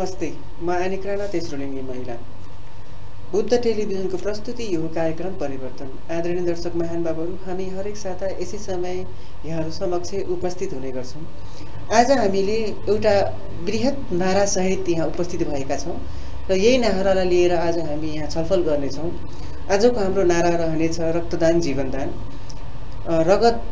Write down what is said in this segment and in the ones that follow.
नमस्ते। म आनिक राणा तेस्रो लिङ्गी महिला। बुद्ध टेलिभिजनको प्रस्तुति यो कार्यक्रम परिवर्तन। आदरणीय दर्शक महान बाबुहरू हामी हरेक साता यसै समय यहाँहरू समक्ष उपस्थित हुने गर्छौँ। आज हामीले एउटा बृहत नारासहित यहाँ उपस्थित भएका छौँ र यही नारालाई लिएर आज हामी यहाँ छलफल गर्नेछौँ। आजको हाम्रो नारा रहनेछ रक्तदान जीवनदान। रगत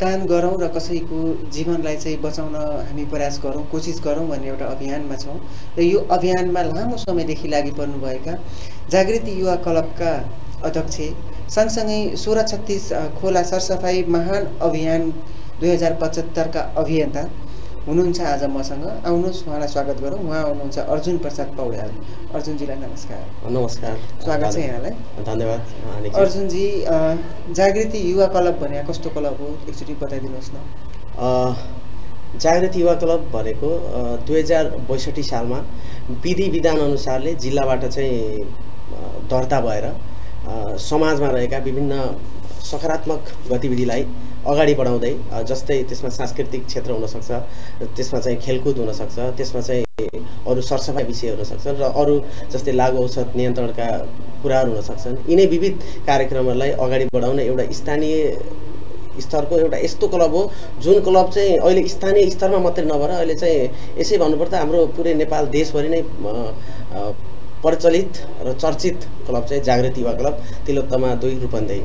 दान गरौँ र कसैको जीवनलाई चाहिँ बचाउन हामी प्रयास गरौँ कोसिस गरौँ भन्ने एउटा अभियानमा छौँ। र यो अभियानमा लामो समयदेखि लागि पर्नुभएका जागृति युवा क्लबका अध्यक्ष सँगसँगै सोह्र छत्तिस खोला सरसफाइ महान अभियान दुई हजार पचहत्तरका अभियन्ता हुनुहुन्छ आज मसँग। आउनुहोस् उहाँलाई स्वागत गरौँ। उहाँ हुनुहुन्छ अर्जुन प्रसाद पौड्याल अर्जुनजीलाई नमस्कार। नमस्कार। स्वागत छ यहाँलाई। धन्यवाद अर्जुनजी जागृति युवा क्लब भने कस्तो क्लब हो? एकचोटि बताइदिनुहोस् न। जागृति युवा क्लब भनेको दुई हजार बैसठी सालमा विधि विधान अनुसारले जिल्लाबाट चाहिँ दर्ता भएर समाजमा रहेका विभिन्न सकारात्मक गतिविधिलाई अगाडि बढाउँदै जस्तै त्यसमा सांस्कृतिक क्षेत्र हुनसक्छ त्यसमा चाहिँ खेलकुद हुनसक्छ त्यसमा चाहिँ अरू सरसफाइ विषय हुनसक्छ र अरू जस्तै लागु औषध नियन्त्रणका कुराहरू हुनसक्छन्। यिनै विविध कार्यक्रमहरूलाई अगाडि बढाउन एउटा स्थानीय स्तरको एउटा यस्तो क्लब हो जुन क्लब चाहिँ अहिले स्थानीय स्तरमा मात्रै नभएर अहिले चाहिँ यसै भन्नुपर्दा हाम्रो पुरै नेपाल देशभरि नै प्रचलित र चर्चित क्लब चाहिँ जागृति युवा क्लब तिलोत्तमा दुई रूपन्देही।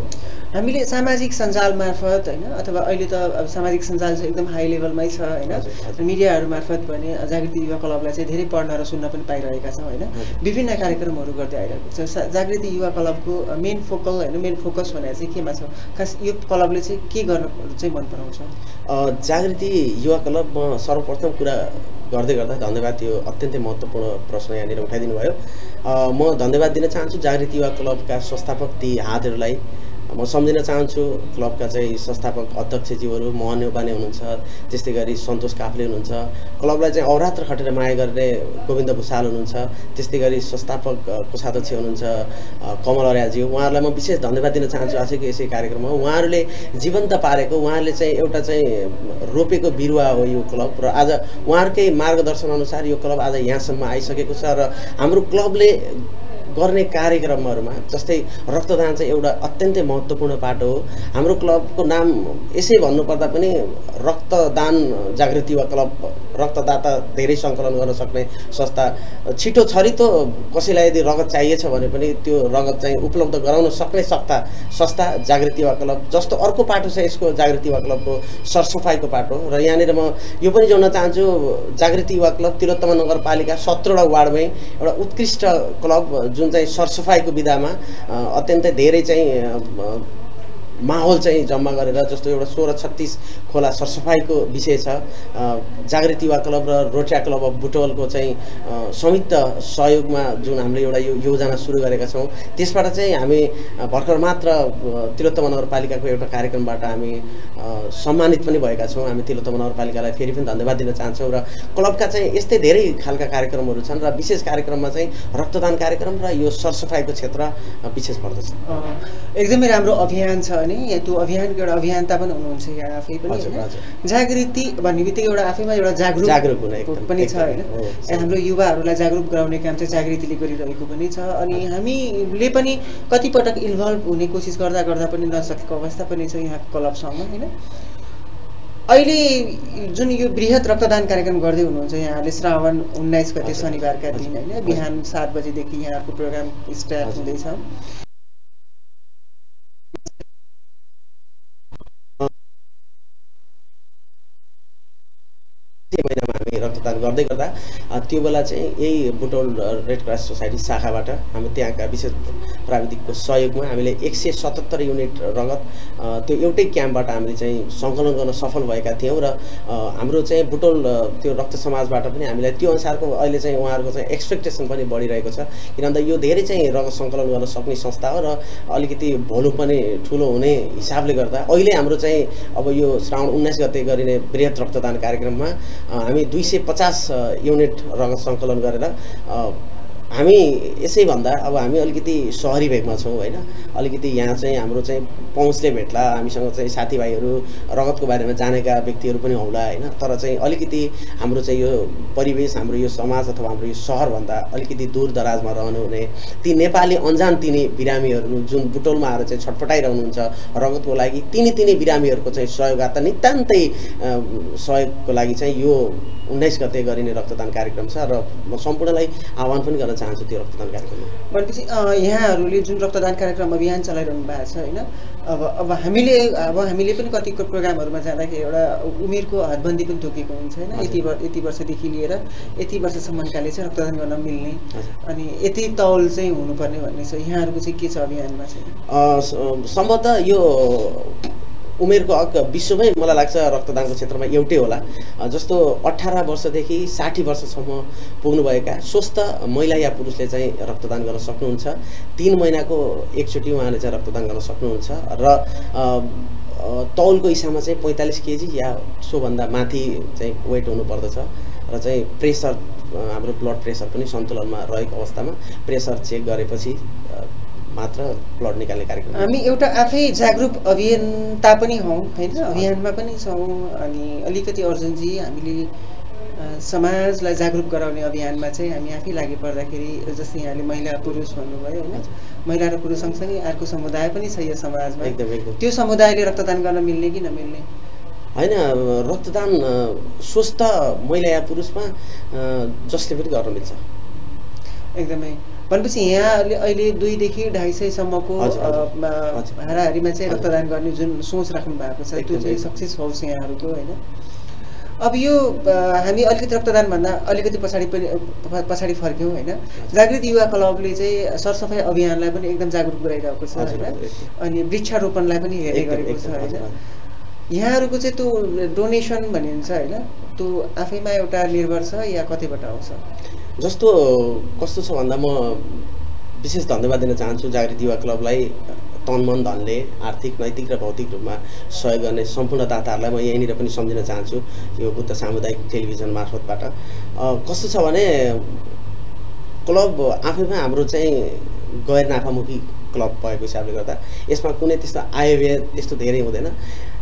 हामीले सामाजिक सञ्जाल मार्फत होइन अथवा अहिले त अब सामाजिक सञ्जाल चाहिँ एकदम हाई लेभलमै छ होइन। मिडियाहरू मार्फत भने जागृति युवा क्लबलाई चाहिँ धेरै पढ्न र सुन्न पनि पाइरहेका छौँ होइन। विभिन्न कार्यक्रमहरू गर्दै आइरहेको छ। जागृति युवा क्लबको मेन फोकल होइन मेन फोकस भनेर चाहिँ केमा छ? खास यो क्लबले चाहिँ के गर्न चाहिँ मन पराउँछ? जागृति युवा क्लब म सर्वप्रथम कुरा गर्दै गर्दा धन्यवाद यो अत्यन्तै महत्त्वपूर्ण प्रश्न यहाँनिर उठाइदिनु भयो म धन्यवाद दिन चाहन्छु जागृति युवा क्लबका संस्थापक ती हातहरूलाई म सम्झिन चाहन्छु क्लबका चाहिँ संस्थापक अध्यक्षज्यूहरू मोहन नेउपाने हुनुहुन्छ त्यस्तै गरी सन्तोष काफले हुनुहुन्छ। क्लबलाई चाहिँ अवरात्र खटेर माया गर्ने गोविन्द भूषाल हुनुहुन्छ त्यस्तै गरी संस्थापक कोषाध्यक्ष हुनुहुन्छ कमल अर्यालज्यू उहाँहरूलाई म विशेष धन्यवाद दिन चाहन्छु आजको यसै कार्यक्रममा। उहाँहरूले जीवन्त पारेको उहाँहरूले चाहिँ एउटा चाहिँ रोपेको बिरुवा हो यो क्लब र आज उहाँहरूकै मार्गदर्शन अनुसार यो क्लब आज यहाँसम्म आइसकेको छ र हाम्रो क्लबले गर्ने कार्यक्रमहरूमा जस्तै रक्तदान चाहिँ एउटा अत्यन्तै महत्त्वपूर्ण पाटो हो। हाम्रो क्लबको नाम यसै भन्नुपर्दा पनि रक्तदान जागृति युवा क्लब रक्तदाता धेरै सङ्कलन गर्न सक्ने संस्था। छिटो छरितो कसैलाई यदि रगत चाहिएछ भने पनि त्यो रगत चाहिँ उपलब्ध गराउन सक्ने संस्था संस्था जागृति युवा क्लब जस्तो अर्को पाटो छ यसको जागृति युवा क्लबको सरसफाइको पाटो र यहाँनिर म यो पनि जोड्न चाहन्छु जागृति युवा क्लब तिलोत्तमा नगरपालिका सत्रवटा वार्डमै एउटा उत्कृष्ट क्लब जुन चाहिँ सरसफाइको विधामा अत्यन्तै धेरै चाहिँ माहौल चाहिँ जम्मा गरेर जस्तो एउटा सोह्र छत्तिस खोला सरसफाइको विषय छ। जागृति युवा क्लब र रोटिया क्लब अफ बुटवलको चाहिँ संयुक्त सहयोगमा जुन हामीले एउटा यो योजना सुरु गरेका छौँ त्यसबाट चाहिँ हामी भर्खर मात्र तिलोत्तमा नगरपालिकाको एउटा कार्यक्रमबाट हामी सम्मानित पनि भएका छौँ। हामी तिलोत्तमा नगरपालिकालाई फेरि पनि धन्यवाद दिन चाहन्छौँ र क्लबका चाहिँ यस्तै धेरै खालका कार्यक्रमहरू छन् र विशेष कार्यक्रममा चाहिँ रक्तदान कार्यक्रम र यो सरसफाइको क्षेत्र विशेष पर्दछ। एकदमै राम्रो अभियान छ अनि यहाँ त्यो अभियानको एउटा अभियन्ता पनि हुनुहुन्छ यहाँ आफै पनि। जागृति भन्ने बित्तिकै एउटा आफैमा एउटा जागरुक जागरुक पनि छ होइन। हाम्रो युवाहरूलाई जागरुक गराउने काम चाहिँ जागृतिले गरिरहेको पनि छ अनि हामीले पनि कतिपटक इन्भल्भ हुने कोसिस गर्दा गर्दा पनि नसकेको अवस्था पनि छ यहाँ क्लबसँग होइन। अहिले जुन यो बृहत रक्तदान कार्यक्रम गर्दै हुनुहुन्छ यहाँहरूले श्रावण उन्नाइस गते शनिबारका दिन होइन। बिहान सात बजीदेखि यहाँहरूको प्रोग्राम स्टार्ट। हुँदैछ त्यही महिनामा रक्तदान गर्दै गर्दा त्यो बेला चाहिँ यही बुटोल रेड क्रस सोसाइटी शाखाबाट हामी त्यहाँका विशेष प्राविधिकको सहयोगमा हामीले एक सय सतहत्तर युनिट रगत त्यो एउटै क्याम्पबाट हामीले चाहिँ सङ्कलन गर्न सफल भएका थियौँ र हाम्रो चाहिँ बुटोल त्यो रक्त समाजबाट पनि हामीलाई त्यो अनुसारको अहिले चाहिँ उहाँहरूको चाहिँ एक्सपेक्टेसन पनि बढिरहेको छ। किन भन्दा यो धेरै चाहिँ रगत सङ्कलन गर्न सक्ने संस्था हो र अलिकति भोल्युम पनि ठुलो हुने हिसाबले गर्दा अहिले हाम्रो चाहिँ अब यो श्रावण उन्नाइस गते गरिने वृहत रक्तदान कार्यक्रममा हामी दुई सय पचास युनिट रगत सङ्कलन गरेर हामी यसै भन्दा अब हामी अलिकति सहरी भेगमा छौँ होइन? अलिकति यहाँ चाहिँ हाम्रो चाहिँ पहुँचले भेट्ला हामीसँग चाहिँ साथीभाइहरू रगतको बारेमा जानेका व्यक्तिहरू पनि होला होइन? तर चाहिँ अलिकति हाम्रो चाहिँ यो परिवेश हाम्रो यो समाज अथवा हाम्रो यो सहरभन्दा अलिकति दूर दराजमा रहनुहुने ती नेपाली अन्जान तिनी बिरामीहरू जुन बुटोलमा आएर चाहिँ छटपटाइरहनुहुन्छ रगतको लागि तिनी तिनी बिरामीहरूको चाहिँ सहयोगार्थ नितान्तै अ, सहयोगको लागि चाहिँ यो उन्नाइस गते गरिने रक्तदान कार्यक्रम छ र म सम्पूर्णलाई आह्वान पनि गर्न चाहन्छु। त्यो रक्तदान कार्यक्रममा? भनेपछि यहाँहरूले जुन रक्तदान कार्यक्रम अभियान चलाइरहनु भएको छ होइन? अब अब हामीले अब हामीले पनि कतिको प्रोग्रामहरूमा जाँदाखेरि एउटा उमेरको हदबन्दी पनि तोकेको हुन्छ होइन? यति यति वर्षदेखि लिएर यति वर्षसम्मकाले चाहिँ रक्तदान गर्न मिल्ने। अनि यति तौल चाहिँ हुनुपर्ने भन्ने छ। यहाँहरूको चाहिँ के छ अभियानमा चाहिँ? सम्भवतः यो उमेरको अग विश्वमै मलाई लाग्छ रक्तदानको क्षेत्रमा एउटै होला। जस्तो अठार वर्षदेखि साठी वर्षसम्म पुग्नुभएका स्वस्थ महिला या पुरुषले चाहिँ रक्तदान गर्न सक्नुहुन्छ। तिन महिनाको एकचोटि उहाँले चाहिँ रक्तदान गर्न सक्नुहुन्छ र तौलको हिसाबमा चाहिँ पैँतालिस केजी या सोभन्दा माथि चाहिँ वेट हुनुपर्दछ र चाहिँ प्रेसर हाम्रो ब्लड प्रेसर पनि सन्तुलनमा रहेको अवस्थामा प्रेसर चेक गरेपछि मात्र ब्लड निकाल्ने कार्यक्रम। हामी एउटा आफै जागरुक अभियन्ता पनि हौँ होइन? अभियानमा पनि छौँ अनि अलिकति अर्जुनजी हामीले समाजलाई जागरुक गराउने अभियानमा चाहिँ हामी आफै लागि पर्दाखेरि जस्तै यहाँले महिला पुरुष भन्नुभयो होइन? महिला र पुरुष सँगसँगै अर्को समुदाय पनि छ यो समाजमा। एकदम एकदम। त्यो समुदायले रक्तदान गर्न मिल्ने कि नमिल्ने? होइन रक्तदान स्वस्थ महिला या पुरुषमा जसले पनि गर्न मिल्छ। एकदमै। भनेपछि यहाँ अहिले दुईदेखि ढाई सयसम्मको। हाराहारीमा चाहिँ। रक्तदान गर्ने जुन सोच राख्नु भएको छ त्यो चाहिँ। सक्सेस होस् यहाँहरूको होइन अब यो हामी अलिकति रक्तदान भन्दा अलिकति पछाडि पनि पछाडि फर्क्यौँ होइन जागृत युवा क्लबले चाहिँ सरसफाइ अभियानलाई पनि एकदम जागरुक गराइरहेको छ होइन। अनि वृक्षारोपणलाई पनि हेर्ने एकदम, गरेको छ होइन। यहाँहरूको चाहिँ त्यो डोनेसन भनिन्छ होइन त्यो आफैमा एउटा निर्भर छ या कतिबाट आउँछ जस्तो कस्तो छ भन्दा म विशेष धन्यवाद दिन चाहन्छु जागृत युवा क्लबलाई तन मन धनले आर्थिक नैतिक र भौतिक रूपमा सहयोग गर्ने सम्पूर्ण दाताहरूलाई म यहीँनिर पनि सम्झिन चाहन्छु यो बुद्ध सामुदायिक टेलिभिजन मार्फतबाट। कस्तो छ भने क्लब आफैमा हाम्रो चाहिँ गैर नाफामुखी क्लब भएको हिसाबले गर्दा यसमा कुनै त्यस्तो आयव्यय त्यस्तो धेरै हुँदैन।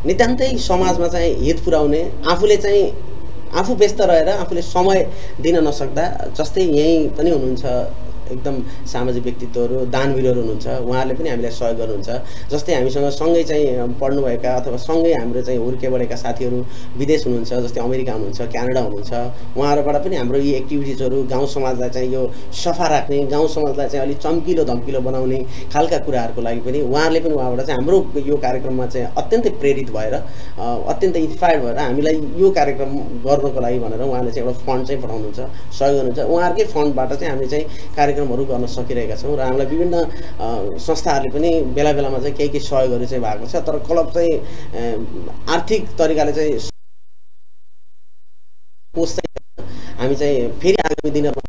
नितान्तै समाजमा चाहिँ हित पुर्याउने आफूले चाहिँ आफू व्यस्त रहेर आफूले समय दिन नसक्दा जस्तै यहीँ पनि हुनुहुन्छ एकदम सामाजिक व्यक्तित्वहरू दानवीरहरू हुनुहुन्छ। उहाँहरूले पनि हामीलाई सहयोग गर्नुहुन्छ। जस्तै हामीसँग सँगै चाहिँ पढ्नुभएका अथवा सँगै हाम्रो चाहिँ हुर्के बढेका साथीहरू विदेश हुनुहुन्छ जस्तै अमेरिका हुनुहुन्छ क्यानाडा हुनुहुन्छ। उहाँहरूबाट पनि हाम्रो यी एक्टिभिटिजहरू गाउँ समाजलाई चाहिँ यो सफा राख्ने गाउँ समाजलाई चाहिँ अलिक चम्किलो धम्किलो बनाउने खालका कुराहरूको लागि पनि उहाँहरूले पनि उहाँबाट चाहिँ हाम्रो यो कार्यक्रममा चाहिँ अत्यन्तै प्रेरित भएर अत्यन्तै इन्सपायर्ड भएर हामीलाई यो कार्यक्रम गर्नको लागि भनेर उहाँले चाहिँ एउटा फन्ड चाहिँ पठाउनुहुन्छ सहयोग गर्नुहुन्छ। उहाँहरूकै फन्डबाट चाहिँ हामी चाहिँ कार्यक्रमहरू गर्न सकिरहेका छौँ र हामीलाई विभिन्न संस्थाहरूले पनि बेला बेलामा चाहिँ केही केही सहयोगहरू चाहिँ भएको छ तर क्लब चाहिँ आर्थिक तरिकाले चाहिँ हामी चाहिँ फेरि आगामी दिनमा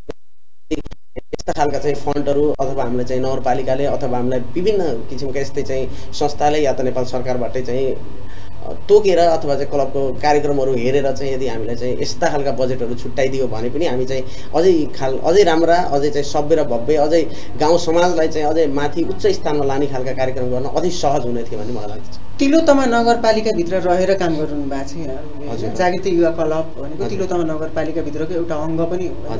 यस्ता खालका चाहिँ फन्डहरू अथवा हामीलाई चाहिँ नगरपालिकाले अथवा हामीलाई विभिन्न किसिमका यस्तै चाहिँ संस्थाले या त नेपाल सरकारबाटै चाहिँ तोकेर अथवा चाहिँ क्लबको कार्यक्रमहरू हेरेर चाहिँ यदि हामीलाई चाहिँ यस्ता खालका बजेटहरू छुट्याइदियो भने पनि हामी चाहिँ अझै खाल अझै राम्रा अझै चाहिँ सभ्य र भव्य अझै गाउँ समाजलाई चाहिँ अझै माथि उच्च स्थानमा लाने खालका कार्यक्रम गर्न अझै सहज हुने थियो भन्ने मलाई लाग्छ तिलोतमा नगरपालिकाभित्र रहेर काम गर्नु भएको छ हजुर। जागृत युवा क्लब भनेको। तिलोतमा नगरपालिकाभित्रको एउटा अङ्ग पनि हो।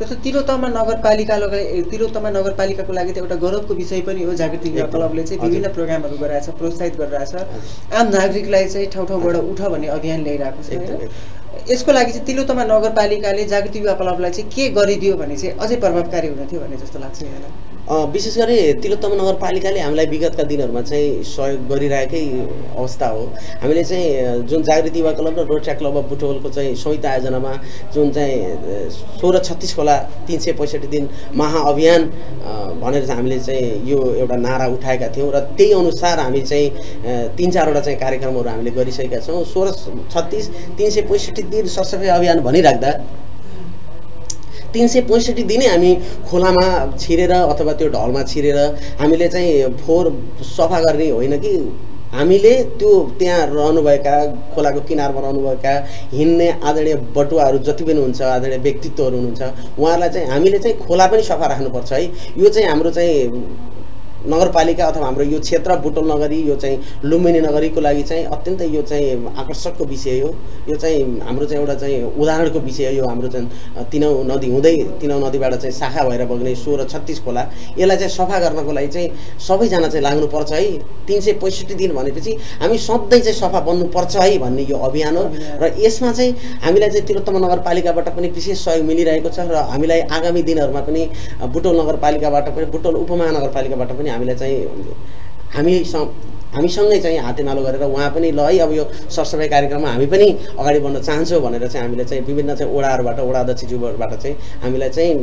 जस्तो तिलोतमा नगरपालिकालाई ए, तिलोतमा नगरपालिकाको लागि त एउटा गौरवको विषय पनि हो जागृत युवा। क्लबले चाहिँ। विभिन्न प्रोग्रामहरू गराएको छ प्रोत्साहित गरिरहेछ आम नागरिकलाई चाहिँ ठाउँ ठाउँबाट उठ भन्ने अभियान ल्याइरहेको छ? यसको लागि चाहिँ तिलोतमा नगरपालिकाले जागृत युवा क्लबलाई चाहिँ के गरिदियो भने चाहिँ अझै प्रभावकारी हुने थियो भन्ने जस्तो लाग्छ यहाँलाई विशेष गरी तिलोत्तमा नगरपालिकाले हामीलाई विगतका दिनहरूमा चाहिँ सहयोग गरिरहेकै अवस्था हो। हामीले चाहिँ जुन जागृति युवा क्लब र रोटा क्लब अफ बुटवलको चाहिँ संयुक्त आयोजनामा जुन चाहिँ सोह्र छत्तिस खोला तिन सय पैँसठी दिन महाअभियान भनेर चाहिँ हामीले चाहिँ यो एउटा नारा उठाएका थियौँ र त्यही अनुसार हामी चाहिँ तिन चारवटा चाहिँ कार्यक्रमहरू हामीले गरिसकेका छौँ। सोह्र छत्तिस तिन सय पैँसठी दिन सरसफाइ अभियान भनिराख्दा तिन सय पैँसठी दिनै हामी खोलामा छिरेर अथवा त्यो ढलमा छिरेर हामीले चाहिँ फोहोर सफा गर्ने होइन कि? हामीले त्यो त्यहाँ रहनुभएका खोलाको किनारमा रहनुभएका हिँड्ने आदरणीय बटुवाहरू जति पनि हुन्छ आदरणीय व्यक्तित्वहरू हुनुहुन्छ उहाँहरूलाई चाहिँ हामीले चाहिँ खोला पनि सफा राख्नुपर्छ है। यो चाहिँ हाम्रो चाहिँ नगरपालिका अथवा हाम्रो यो क्षेत्र बुटोल नगरी यो चाहिँ लुम्बिनी नगरीको लागि चाहिँ अत्यन्तै यो चाहिँ आकर्षकको विषय हो। यो चाहिँ हाम्रो चाहिँ एउटा चाहिँ उदाहरणको विषय यो हाम्रो चाहिँ तिनौ नदी हुँदै तिनौ नदीबाट चाहिँ शाखा भएर बग्ने सोह्र छत्तिस खोला। यसलाई चाहिँ सफा गर्नको लागि चाहिँ सबैजना चाहिँ लाग्नुपर्छ है। तिन सय पैँसठी दिन भनेपछि हामी सधैँ चाहिँ सफा बन्नुपर्छ है भन्ने यो अभियान हो। र यसमा चाहिँ हामीलाई चाहिँ तिलोत्तमा नगरपालिकाबाट पनि विशेष सहयोग मिलिरहेको छ। र हामीलाई आगामी दिनहरूमा पनि बुटोल नगरपालिकाबाट पनि बुटोल उपमहानगरपालिकाबाट पनि हामीलाई चाहिँ हामी हामीसँगै चाहिँ हातेमालो गरेर उहाँ पनि ल है अब यो सरसफाइ कार्यक्रममा हामी पनि अगाडि बढ्न चाहन्छौँ भनेर चाहिँ हामीले चाहिँ विभिन्न चाहिँ ओडाहरूबाट ओडा अध्यक्षज्यूबाट चाहिँ हामीलाई चाहिँ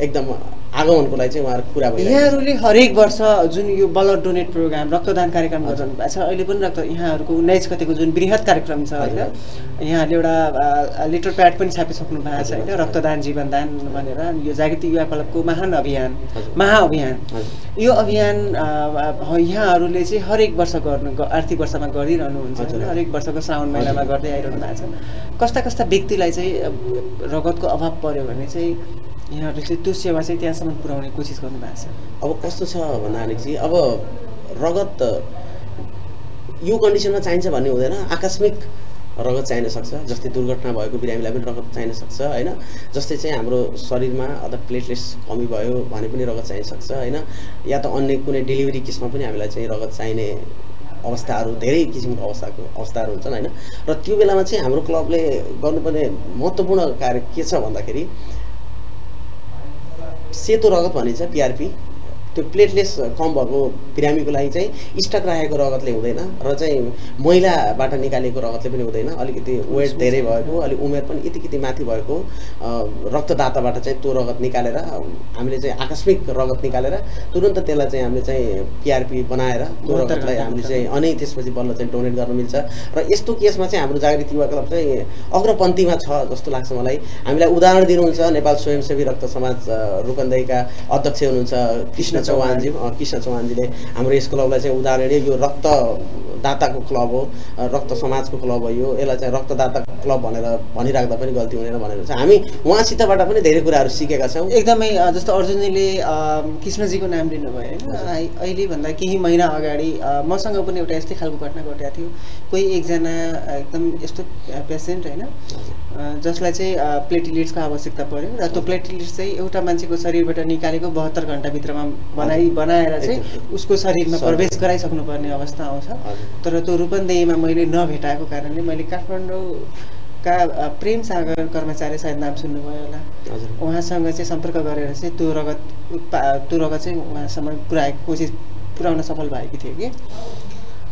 एकदम आगमनको लागि चाहिँ उहाँहरू कुरा छ। यहाँहरूले हरेक वर्ष जुन यो ब्लड डोनेट प्रोग्राम रक्तदान कार्यक्रम गरिरहनु भएको छ अहिले पनि रक्त यहाँहरूको उन्नाइस गतिको जुन बृहत कार्यक्रम छ होइन? यहाँहरूले एउटा लेटर प्याड पनि छापिसक्नु भएको छ होइन? रक्तदान जीवनदान भनेर यो जागृति युवा क्लबको महान अभियान। महाअभियान। यो अभियान यहाँहरूले चाहिँ हरेक वर्ष गर्नु आर्थिक वर्षमा गरिरहनुहुन्छ? हरेक वर्षको श्रावण महिनामा गर्दै आइरहनु भएको छ। कस्ता कस्ता व्यक्तिलाई चाहिँ रगतको अभाव पर्यो भने चाहिँ यहाँहरूले चाहिँ त्यो सेवा चाहिँ त्यहाँसम्म पुर्याउने कोसिस गर्नु भएको छ? अब कस्तो छ भन्दाखेरि अब रगत यो कन्डिसनमा चाहिन्छ भन्ने हुँदैन। आकस्मिक रगत चाहिन सक्छ। जस्तै दुर्घटना भएको बिरामीलाई पनि रगत चाहिन सक्छ होइन? जस्तै चाहिँ हाम्रो शरीरमा अथवा प्लेटलेट्स कमी भयो भने पनि रगत चाहिन सक्छ होइन? या त अन्य कुनै डेलिभरी केसमा पनि हामीलाई चाहिँ रगत चाहिने अवस्थाहरू धेरै किसिमको अवस्थाको अवस्थाहरू हुन्छन् होइन? र त्यो बेलामा चाहिँ हाम्रो क्लबले गर्नुपर्ने महत्त्वपूर्ण कार्य के छ भन्दाखेरि सेतो रगत भनिन्छ पिआरपी त्यो प्लेटलेस कम भएको बिरामीको लागि चाहिँ स्टक राखेको रगतले हुँदैन र चाहिँ महिलाबाट निकालेको रगतले पनि हुँदैन। अलिकति वेट धेरै भएको अलिक उमेर पनि यति यति माथि भएको रक्तदाताबाट चाहिँ त्यो रगत निकालेर हामीले चाहिँ आकस्मिक रगत निकालेर तुरन्त त्यसलाई चाहिँ हामीले चाहिँ पिआरपी बनाएर त्यो रगतलाई हामीले चाहिँ अनि त्यसपछि बल्ल चाहिँ डोनेट गर्न मिल्छ। र यस्तो केसमा चाहिँ हाम्रो जागृति युवा क्लब चाहिँ अग्रपन्थीमा छ जस्तो लाग्छ मलाई। हामीलाई उदाहरण दिनुहुन्छ नेपाल स्वयंसेवी रक्त समाज रूपन्देहीका अध्यक्ष हुनुहुन्छ कृष्ण चौहानजी अ, कृष्ण चौहानजीले हाम्रो यस क्लबलाई चाहिँ उदाहरणीय यो रक्तदाताको क्लब हो रक्त समाजको क्लब हो यो। यसलाई चाहिँ रक्तदाता क्लब भनेर भनिराख्दा पनि गल्ती हुँदैन भनेर चाहिँ हामी उहाँसितबाट पनि धेरै कुराहरू सिकेका छौँ। एकदमै जस्तो अर्जुनजीले कृष्णजीको नाम लिनुभयो होइन अहिलेभन्दा केही महिना अगाडि मसँग पनि एउटा यस्तै खालको घटना घटेको थियो। कोही एकजना एकदम यस्तो पेसेन्ट होइन जसलाई चाहिँ प्लेटिलेट्सको आवश्यकता पर्यो र त्यो प्लेटिलेट्स चाहिँ एउटा मान्छेको शरीरबाट निकालेको बहत्तर घन्टाभित्रमा बनाइ बनाएर चाहिँ। उसको शरीरमा शरीर। प्रवेश गराइसक्नुपर्ने अवस्था आउँछ। तर त्यो रूपन्देहीमा मैले नभेटाएको कारणले मैले काठमाडौँका प्रेम सागर कर्मचारी सायद नाम सुन्नुभयो होला उहाँसँग चाहिँ सम्पर्क गरेर चाहिँ त्यो रगत उत्पा त्यो रगत चाहिँ उहाँसम्म पुऱ्याएको कोसिस पुर्याउन सफल भएकी थियो कि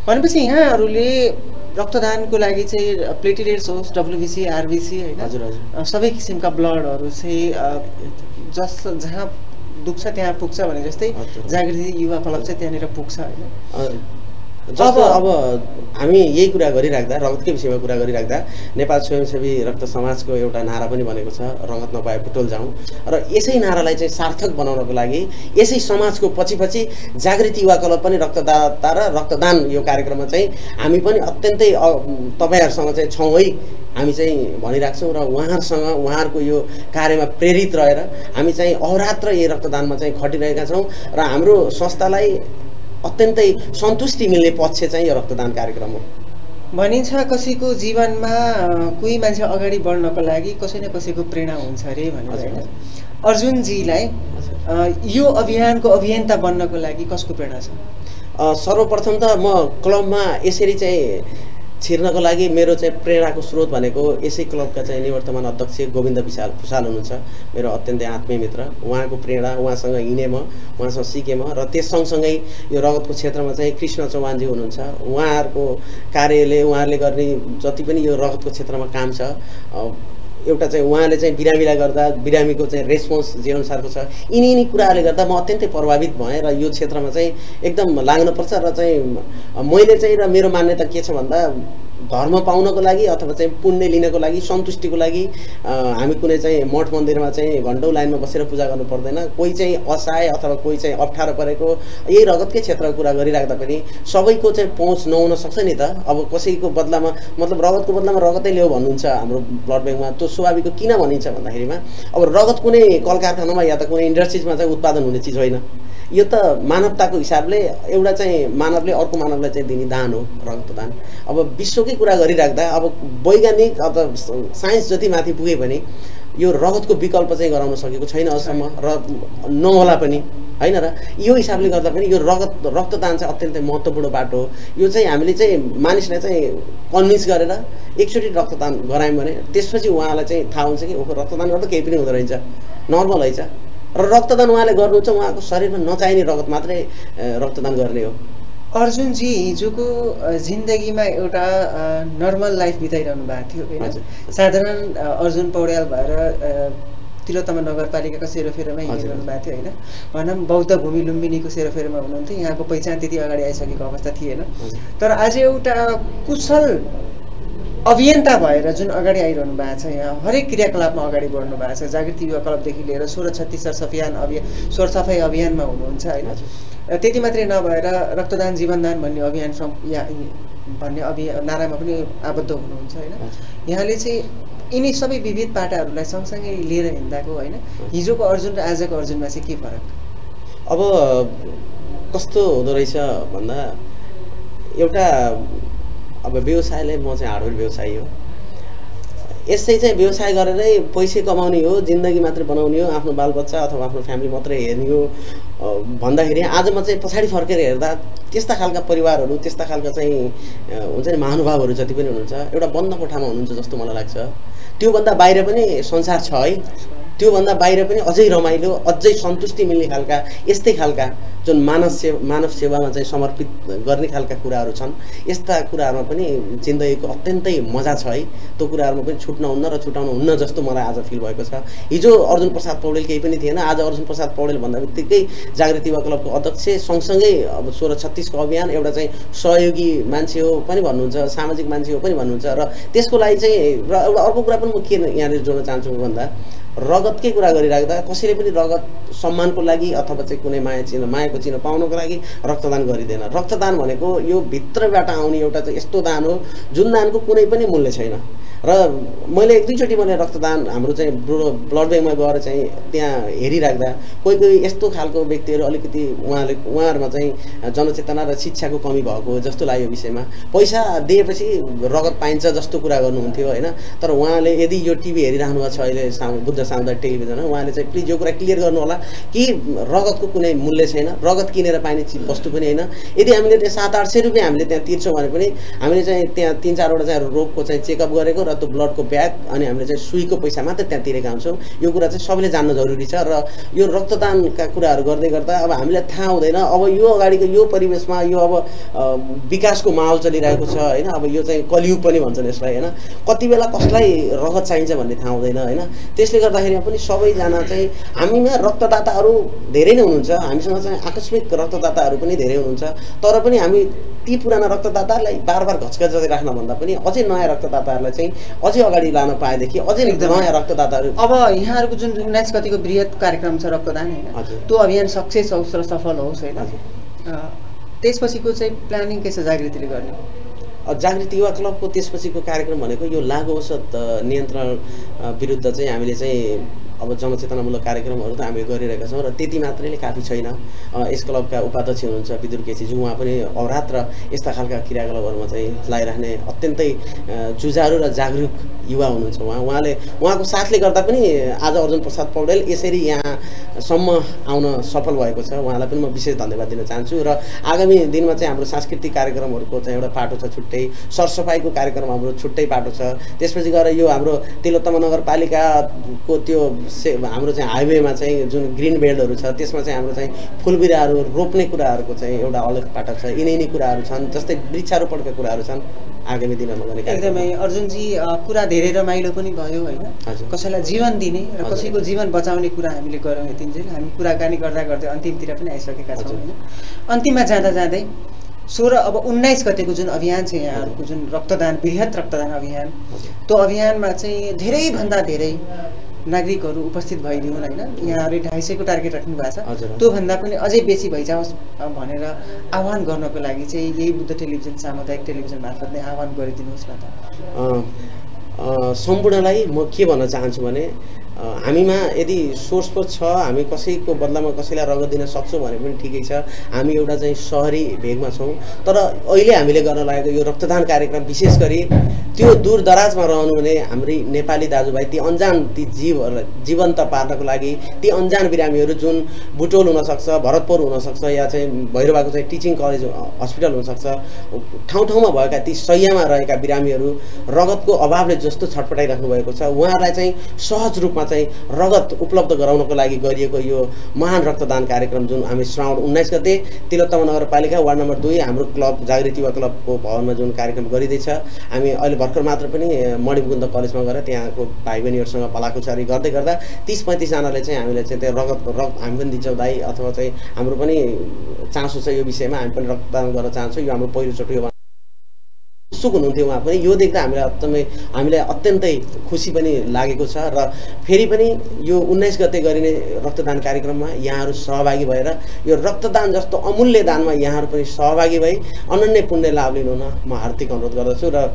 भनेपछि यहाँहरूले रक्तदानको लागि चाहिँ प्लेटिलेट्स होस् डब्लुबिसी आरबिसी होइन? हजुर हजुर। अ, सबै किसिमका ब्लडहरू चाहिँ जस जहाँ दुख्छ त्यहाँ पुग्छ भने जस्तै। जागृति युवा क्लब चाहिँ त्यहाँनिर पुग्छ होइन? जस्तो अब हामी यही कुरा गरिराख्दा रगतकै विषयमा कुरा गरिराख्दा नेपाल स्वयंसेवी रक्त समाजको एउटा नारा पनि बनेको छ रगत नपाए बुटोल जाउँ। र यसै नारालाई चाहिँ सार्थक बनाउनको लागि यसै समाजको पछि पछि जागृति युवा क्लब पनि रक्तदाता र रक्तदान यो कार्यक्रममा चाहिँ हामी पनि अत्यन्तै तपाईँहरूसँग चाहिँ छौँ है। हामी चाहिँ भनिराख्छौँ र उहाँहरूसँग उहाँहरूको यो कार्यमा प्रेरित रहेर हामी चाहिँ अहोरात्र यही रक्तदानमा चाहिँ खटिरहेका छौँ। र हाम्रो संस्थालाई अत्यन्तै सन्तुष्टि मिल्ने पक्ष चाहिँ यो रक्तदान कार्यक्रम हो। भनिन्छ कसैको जीवनमा कोही मान्छे अगाडि बढ्नको लागि कसै न कसैको प्रेरणा हुन्छ अरे भनेर होइन अर्जुनजीलाई यो अभियानको अभियन्ता बन्नको लागि कसको प्रेरणा छ? सर्वप्रथम त म क्लबमा यसरी चाहिँ छिर्नको लागि मेरो चाहिँ प्रेरणाको स्रोत भनेको यसै क्लबका चाहिँ निवर्तमान अध्यक्ष गोविन्द विशाल भुषाल हुनुहुन्छ। मेरो अत्यन्तै आत्मीय मित्र। उहाँको प्रेरणा उहाँसँग हिँडेँ म उहाँसँग सिकेँ म र त्यस सँगसँगै यो रगतको क्षेत्रमा चाहिँ कृष्ण चौहानजी हुनुहुन्छ। उहाँहरूको कार्यले उहाँहरूले गर्ने जति पनि यो रगतको क्षेत्रमा काम छ एउटा चाहिँ उहाँले चाहिँ बिरामीलाई गर्दा बिरामीको चाहिँ रेस्पोन्स जे अनुसारको छ यिनी यिनी कुराहरूले गर्दा म अत्यन्तै प्रभावित भएँ र यो क्षेत्रमा चाहिँ एकदम लाग्नुपर्छ र चाहिँ मैले चाहिँ र मेरो मान्यता के छ भन्दा धर्म पाउनको लागि अथवा चाहिँ पुण्य लिनको लागि सन्तुष्टिको लागि हामी कुनै चाहिँ मठ मन्दिरमा चाहिँ घन्टौँ लाइनमा बसेर पूजा गर्नु पर्दैन। कोही चाहिँ असहाय अथवा कोही चाहिँ अप्ठ्यारो परेको यही रगतकै क्षेत्रको कुरा गरिराख्दा पनि सबैको चाहिँ पहुँच नहुन सक्छ नि त। अब कसैको बदलामा मतलब रगतको बदलामा रगतै ल्याऊ भन्नुहुन्छ हाम्रो ब्लड ब्याङ्कमा त्यो स्वाभाविक। किन भनिन्छ भन्दाखेरिमा अब रगत कुनै कल कारखानामा या त कुनै इन्डस्ट्रिजमा चाहिँ उत्पादन हुने चिज होइन। यो त मानवताको हिसाबले एउटा चाहिँ मानवले अर्को मानवलाई चाहिँ दिने दान हो रक्तदान अब विश्वकै कुरा गरिराख्दा अब वैज्ञानिक अथवा साइन्स जति माथि पुगे पनि यो रगतको विकल्प चाहिँ गराउन सकेको छैन अझसम्म र नहोला पनि होइन र यो हिसाबले गर्दा पनि यो रगत रक्तदान चाहिँ अत्यन्तै महत्त्वपूर्ण बाटो हो। यो चाहिँ हामीले चाहिँ मानिसलाई चाहिँ कन्भिन्स गरेर एकचोटि रक्तदान गरायौँ भने त्यसपछि उहाँलाई चाहिँ थाहा हुन्छ कि ओहो रक्तदान गर्दा केही पनि हुँदो रहेछ नर्मल रहेछ। र रक्तदान उहाँले गर्नुहुन्छ उहाँको शरीरमा नचाहिने रगत मात्रै रक्तदान गर्ने हो। अर्जुनजी हिजोको जिन्दगीमा एउटा नर्मल लाइफ बिताइरहनु भएको थियो होइन। साधारण अर्जुन पौड्याल भएर अ, तिलोत्तमा नगरपालिकाको सेरोफेरोमा। हिँडिरहनु भएको थियो होइन भनौँ बौद्ध भूमि लुम्बिनीको सेरोफेरोमा हुनुहुन्थ्यो यहाँको पहिचान त्यति अगाडि आइसकेको अवस्था थिएन। तर आज एउटा कुशल अभियन्ता भएर जुन अगाडि आइरहनु भएको छ यहाँ हरेक क्रियाकलापमा अगाडि बढ्नु भएको छ जागृति युवा क्लबदेखि लिएर सोह्र छत्तिस सरसफियान अभियान सरसफाइ अभियानमा हुनुहुन्छ होइन। त्यति मात्रै नभएर रक्तदान जीवनदान भन्ने अभियान या भन्ने अभियान नारामा पनि आबद्ध हुनुहुन्छ होइन। यहाँले चाहिँ यिनी सबै विविध पाटाहरूलाई सँगसँगै लिएर हिँड्दाको होइन? हिजोको अर्जुन र आजको अर्जुनमा चाहिँ के फरक? अब कस्तो हुँदो रहेछ भन्दा एउटा अब व्यवसायलाई म चाहिँ हार्डवेयर व्यवसायी हो। यसै चाहिँ व्यवसाय गरेरै पैसै कमाउने हो जिन्दगी मात्रै बनाउने हो आफ्नो बालबच्चा अथवा आफ्नो फ्यामिली मात्रै हेर्ने हो। भन्दाखेरि म चाहिँ पछाडि फर्केर हेर्दा त्यस्ता खालका परिवारहरू त्यस्ता खालका चाहिँ हुन्छ नि महानुभावहरू जति पनि हुनुहुन्छ एउटा बन्द कोठामा हुनुहुन्छ जस्तो मलाई लाग्छ। त्योभन्दा बाहिर पनि संसार छ है। त्योभन्दा बाहिर पनि अझै रमाइलो अझै सन्तुष्टि मिल्ने खालका यस्तै खालका जुन मानव सेवा मानव सेवामा चाहिँ समर्पित गर्ने खालका कुराहरू छन्। यस्ता कुराहरूमा पनि जिन्दगीको अत्यन्तै मजा छ है। त्यो कुराहरूमा पनि छुट्न हुन्न र छुटाउनु हुन्न जस्तो मलाई आज फिल भएको छ। हिजो अर्जुन प्रसाद पौडेल केही पनि थिएन आज अर्जुन प्रसाद पौडेल भन्दा बित्तिकै जागृति युवा क्लबको अध्यक्ष सँगसँगै अब सोह्र छत्तिसको अभियान एउटा चाहिँ सहयोगी मान्छे हो पनि भन्नुहुन्छ सामाजिक मान्छे हो पनि भन्नुहुन्छ र त्यसको लागि चाहिँ र एउटा अर्को कुरा पनि म के यहाँनिर जोड्न चाहन्छु भन्दा रगतकै कुरा गरिराख्दा कसैले पनि रगत सम्मानको लागि अथवा चाहिँ कुनै माया चिन्ह मायाको चिन्ह पाउनको लागि रक्तदान गरिँदैन। रक्तदान भनेको यो भित्रबाट आउने एउटा चाहिँ यस्तो दान हो जुन दानको कुनै पनि मूल्य छैन। र मैले एक दुईचोटि मैले रक्तदान हाम्रो चाहिँ ब्लड ब्लड ब्याङ्कमा गएर चाहिँ त्यहाँ हेरिराख्दा कोही कोही यस्तो खालको व्यक्तिहरू अलिकति उहाँले उहाँहरूमा चाहिँ जनचेतना र शिक्षाको कमी भएको जस्तो लाग्यो विषयमा। पैसा दिएपछि रगत पाइन्छ जस्तो कुरा गर्नुहुन्थ्यो होइन? तर उहाँले यदि यो टिभी हेरिराख्नु भएको छ अहिले सामु बुद्ध सामुदायिक टेलिभिजनमा उहाँले चाहिँ प्लिज यो कुरा क्लियर गर्नु होला कि रगतको कुनै मूल्य छैन? रगत किनेर पाइने चिज वस्तु पनि होइन। यदि हामीले त्यहाँ सात आठ सय रुपियाँ हामीले त्यहाँ तिर्छौँ भने पनि हामीले चाहिँ त्यहाँ तिन चारवटा चाहिँ रोगको चाहिँ चेकअप गरेको र त्यो ब्लडको ब्याग अनि हामीले चाहिँ सुईको पैसा मात्रै त्यहाँ तिरेका हुन्छौँ यो कुरा चाहिँ सबैले जान्न जरुरी छ र यो रक्तदानका कुराहरू गर्दै गर्दा अब हामीलाई थाहा हुँदैन अब यो अगाडिको यो परिवेशमा यो अब विकासको माहौल चलिरहेको छ होइन? अब यो चाहिँ कलियुग पनि भन्छन् यसलाई होइन? कति बेला कसलाई रगत चाहिन्छ भन्ने थाहा हुँदैन होइन? त्यसले गर्दाखेरि पनि सबैजना चाहिँ हामीमा रक्तदाताहरू धेरै नै हुनुहुन्छ। हामीसँग चाहिँ आकस्मिक रक्तदाताहरू पनि धेरै हुनुहुन्छ। तर पनि हामी ती पुराना रक्तदाताहरूलाई बार बार घचघच राख्न भन्दा पनि अझै नयाँ रक्तदाताहरूलाई चाहिँ अझै अगाडि लान पाएदेखि अझै एकदमै। नयाँ रक्तदाताहरू। अब यहाँहरूको जुन उन्नाइस गतिको वृहत कार्यक्रम छ रक्तदान होइन। त्यो अभियान सक्सेस होस् र सफल होस् होइन? त्यसपछिको चाहिँ प्लानिङ के छ जागृतिले गर्ने? जागृति युवा क्लबको त्यसपछिको कार्यक्रम भनेको यो लागु औषध नियन्त्रण विरुद्ध चाहिँ हामीले चाहिँ अब जनचेतनामूलक कार्यक्रमहरू त हामीले गरिरहेका छौँ र त्यति मात्रैले काफी छैन। यस क्लबका उपाध्यक्ष हुनुहुन्छ विदुर केसीज्यू उहाँ पनि अवरात्र यस्ता खालका क्रियाकलापहरूमा चाहिँ लगाइराख्ने अत्यन्तै जुझारु र जागरुक युवा हुनुहुन्छ उहाँ। उहाँले उहाँको साथले गर्दा पनि आज अर्जुन प्रसाद पौडेल यसरी यहाँसम्म आउन सफल भएको छ। उहाँलाई पनि म विशेष धन्यवाद दिन चाहन्छु र आगामी दिनमा चाहिँ हाम्रो सांस्कृतिक कार्यक्रमहरूको चाहिँ एउटा पाटो छ छुट्टै। सरसफाइको कार्यक्रम हाम्रो छुट्टै पाटो छ। त्यसपछि गएर यो हाम्रो तिलोत्तमा नगरपालिकाको त्यो हाम्रो चाहिँ हाइवेमा चाहिँ जुन ग्रिन बेल्टहरू छ त्यसमा चाहिँ हाम्रो चाहिँ फुल बिरुवाहरू रोप्ने कुराहरूको चाहिँ एउटा अलग पाटो छ। यिनै यिनै कुराहरू छन् जस्तै वृक्षारोपणका कुराहरू छन्। आगामी दिनमा गर्ने। एकदमै अर्जुनजी कुरा धेरै रमाइलो पनि भयो होइन। कसैलाई जीवन दिने र। कसैको जीवन बचाउने कुरा हामीले गऱ्यौँ यतिन्जेल हामी कुराकानी गर्दा गर्दै अन्तिमतिर पनि आइसकेका छौँ। होइन अन्तिममा जाँदा जाँदै सोह्र अब उन्नाइस गतेको जुन अभियान छ यहाँहरूको जुन रक्तदान बृहत रक्तदान अभियान त्यो अभियानमा चाहिँ धेरैभन्दा धेरै नागरिकहरू उपस्थित भइदिउन् होइन? यहाँहरूले ढाई सयको टार्गेट राख्नु भएको। छ। त्योभन्दा पनि अझै बेसी भइजाओस् भनेर आह्वान गर्नको लागि चाहिँ यही बुद्ध टेलिभिजन सामुदायिक टेलिभिजन मार्फत नै आह्वान गरिदिनुहोस् न त। सम्पूर्णलाई म के भन्न चाहन्छु भने हामीमा यदि सोर्स पो छ हामी कसैको बदलामा कसैलाई रगत दिन सक्छौँ भने पनि ठिकै छ। हामी एउटा चाहिँ सहरी भेगमा छौँ। तर अहिले हामीले गर्न लागेको यो रक्तदान कार्यक्रम विशेष गरी त्यो दूर दराजमा रहनुहुने हाम्री नेपाली दाजुभाइ ती अन्जान ती जीवहरूलाई जीवन्त पार्नको लागि ती अन्जान बिरामीहरू जुन बुटोल हुनसक्छ भरतपुर हुनसक्छ या चाहिँ भैरवाको चाहिँ टिचिङ कलेज हस्पिटल हुनसक्छ ठाउँ ठाउँमा भएका ती सयमा रहेका बिरामीहरू रगतको अभावले जस्तो छटपटाइराख्नु भएको छ। उहाँहरूलाई चाहिँ सहज रूपमा चाहिँ रगत उपलब्ध गराउनको लागि गरिएको यो महान रक्तदान कार्यक्रम जुन हामी श्रावण उन्नाइस गते तिलोत्तमा नगरपालिका वार्ड नम्बर दुई हाम्रो क्लब जागृति युवा क्लबको भवनमा जुन कार्यक्रम गरिँदैछ हामी अहिले भर्खर मात्र पनि अ, मणिमुकुन्द कलेजमा गएर त्यहाँको भाइ बहिनीहरूसँग भलाकुसारी गर्दै गर्दा तिस पैँतिसजनाले चाहिँ हामीले चाहिँ त्यो रगत रगत हामी पनि दिन्छौँ दाई अथवा चाहिँ हाम्रो पनि चासो छ यो विषयमा हामी पनि रक्तदान गर्न चाहन्छौँ यो हाम्रो पहिलोचोटि हो उत्सुक हुनुहुन्थ्यो उहाँ पनि। यो देख्दा हामीलाई एकदमै हामीलाई अत्यन्तै खुसी पनि लागेको छ र फेरि पनि यो उन्नाइस गते गरिने रक्तदान कार्यक्रममा यहाँहरू सहभागी भएर यो रक्तदान जस्तो अमूल्य दानमा यहाँहरू पनि सहभागी भई अनन्य पुण्य लाभ लिनु हुन म हार्दिक अनुरोध गर्दछु र